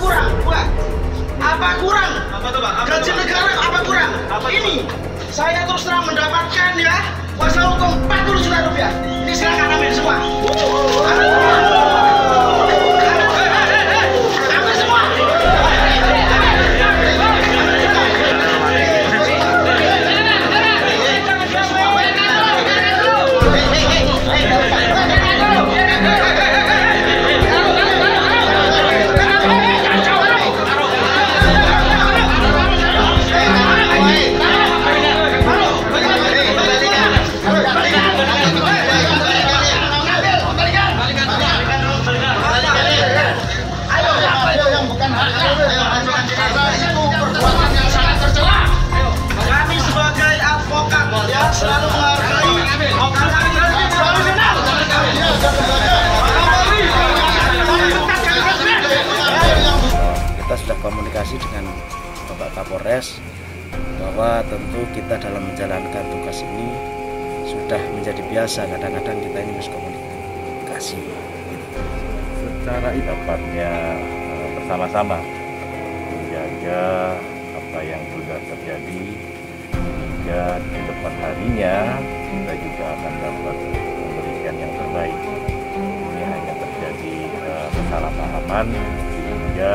kurang? Bukan. Apa kurang? Apa tuh? Apa Gaji negara apa kurang? Apa Ini saya terus terang mendapatkan ya yang bukan hak ayo ajukan diri. Itu perbuatan yang sangat tercela. Kami sebagai advokat ya selalu menghargai profesional. kita sudah komunikasi dengan Bapak Kapolres bahwa tentu kita dalam menjalankan tugas ini sudah menjadi biasa kadang-kadang kita ini miskomunikasi secara dapatnya eh, bersama-sama menjaga apa yang sudah terjadi hingga di depan harinya kita juga akan dapat memberikan yang terbaik. Ini hanya terjadi eh, kesalahpahaman sehingga